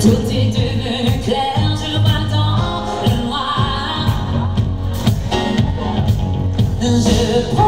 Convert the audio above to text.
Tout est devenu clair, je vois dans le noir. Je